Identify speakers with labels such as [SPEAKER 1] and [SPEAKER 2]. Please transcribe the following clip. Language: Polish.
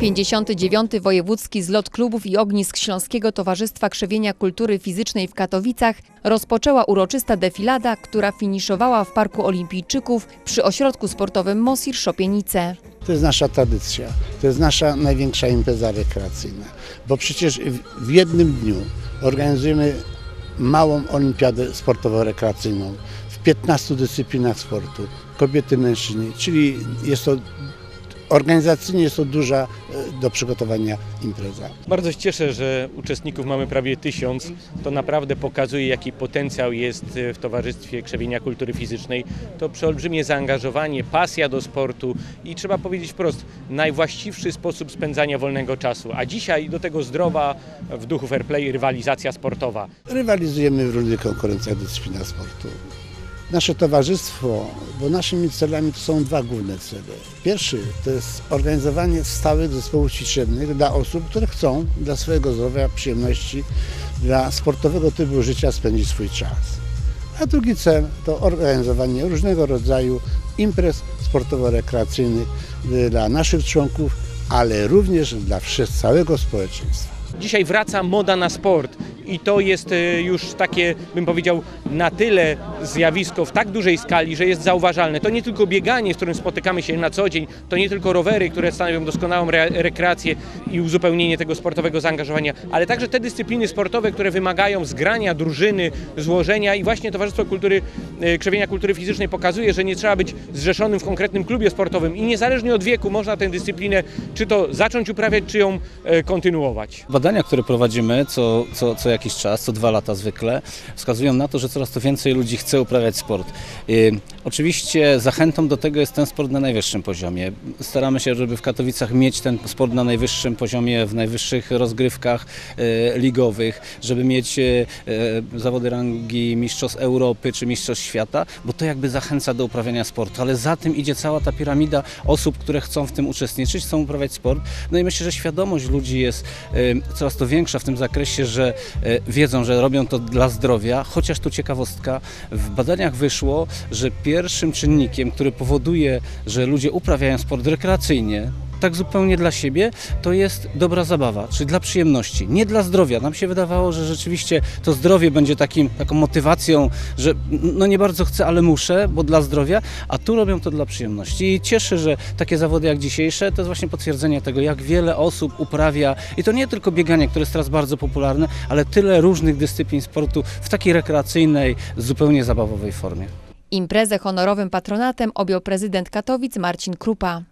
[SPEAKER 1] 59. Wojewódzki Zlot Klubów i Ognisk Śląskiego Towarzystwa Krzewienia Kultury Fizycznej w Katowicach rozpoczęła uroczysta defilada, która finiszowała w Parku Olimpijczyków przy ośrodku sportowym Mosir Szopienice.
[SPEAKER 2] To jest nasza tradycja, to jest nasza największa impreza rekreacyjna, bo przecież w- jednym dniu organizujemy małą olimpiadę sportowo-rekreacyjną w 15 dyscyplinach sportu, kobiety, mężczyźni, czyli jest to organizacyjnie jest to duża e, do przygotowania impreza.
[SPEAKER 3] Bardzo się cieszę, że uczestników mamy prawie tysiąc. To naprawdę pokazuje, jaki potencjał jest e, w Towarzystwie Krzewienia Kultury Fizycznej. To przeolbrzymie zaangażowanie, pasja do sportu i trzeba powiedzieć wprost, najwłaściwszy sposób spędzania wolnego czasu. A dzisiaj do tego zdrowa, w duchu fair play, rywalizacja sportowa.
[SPEAKER 2] Rywalizujemy w różnych konkurencjach dyscyplinach sportu. Nasze towarzystwo, bo naszymi celami to są dwa główne cele. Pierwszy to jest organizowanie stałych zespołów ćwiczebnych dla osób, które chcą dla swojego zdrowia, przyjemności, dla sportowego trybu życia spędzić swój czas. A drugi cel to organizowanie różnego rodzaju imprez sportowo-rekreacyjnych y, dla naszych członków, ale również dla całego społeczeństwa.
[SPEAKER 3] Dzisiaj wraca moda na sport i to jest e, już takie, bym powiedział, na tyle zjawisko w tak dużej skali, że jest zauważalne. To nie tylko bieganie, z którym spotykamy się na co dzień, to nie tylko rowery, które stanowią doskonałą re rekreację i uzupełnienie tego sportowego zaangażowania, ale także te dyscypliny sportowe, które wymagają zgrania drużyny, złożenia i właśnie Towarzystwo Kultury, e, Krzewienia Kultury Fizycznej pokazuje, że nie trzeba być zrzeszonym w konkretnym klubie sportowym i niezależnie od wieku można tę dyscyplinę czy to zacząć uprawiać, czy ją e, kontynuować.
[SPEAKER 4] Badania, które prowadzimy co, co, co jakiś czas, co dwa lata zwykle, wskazują na to, że coraz to więcej ludzi chce uprawiać sport. Oczywiście zachętą do tego jest ten sport na najwyższym poziomie. Staramy się, żeby w Katowicach mieć ten sport na najwyższym poziomie, w najwyższych rozgrywkach yy, ligowych, żeby mieć yy, yy, zawody rangi Mistrzostw Europy czy Mistrzostw Świata, bo to jakby zachęca do uprawiania sportu, ale za tym idzie cała ta piramida osób, które chcą w tym uczestniczyć, chcą uprawiać sport. No i myślę, że świadomość ludzi jest y, coraz to większa w tym zakresie, że y, wiedzą, że robią to dla zdrowia, chociaż tu ciekawostka, w badaniach wyszło, że pierwszym czynnikiem, który powoduje, że ludzie uprawiają sport rekreacyjnie, tak zupełnie dla siebie, to jest dobra zabawa, czyli dla przyjemności, nie dla zdrowia. Nam się wydawało, że rzeczywiście to zdrowie będzie takim, taką motywacją, że no nie bardzo chcę, ale muszę, bo dla zdrowia, a tu robią to dla przyjemności. I cieszę, że takie zawody jak dzisiejsze to jest właśnie potwierdzenie tego, jak wiele osób uprawia i to nie tylko bieganie, które jest teraz bardzo popularne, ale tyle różnych dyscyplin sportu w takiej rekreacyjnej, zupełnie zabawowej formie.
[SPEAKER 1] Imprezę honorowym patronatem objął prezydent Katowic Marcin Krupa.